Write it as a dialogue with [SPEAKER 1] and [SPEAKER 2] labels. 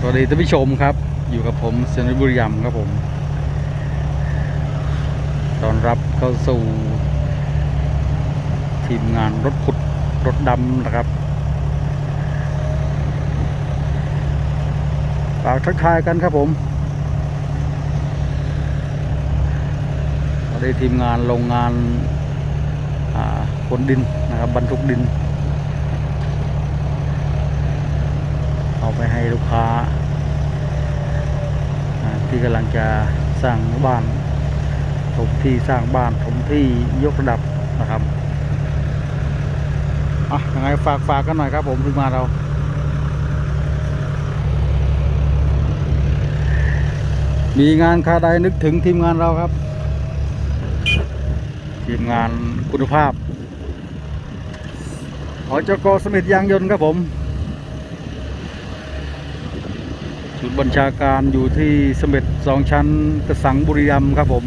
[SPEAKER 1] สวัสดีท่านผู้ชมครับ อยู่กับผมเซนบุรีรัมครับผมตอนรับเข้าสู่ ทีมงานรถขุดรถดำนะครับฝากทักทายกันครับผมตอนนี้ทีมงานโรงงานขนดินนะครับบรรทุกดิน เอา ไปให้ลูกค้า ที่กำลังจะสร้างบ้านถมที่สร้างบ้านถมที่ยกระดับนะครับอะยังไงฝากฝากกันหน่อยครับผมทีมงาเรามีงานคาใดนึกถึงทีมงานเราครับ ทีมงานคุณภาพหอจกสมิธยางยนต์ครับผม จุดบัญชาการอยู่ที่เสม็ดสองชั้นกระสังบุรีรัมย์ครับผม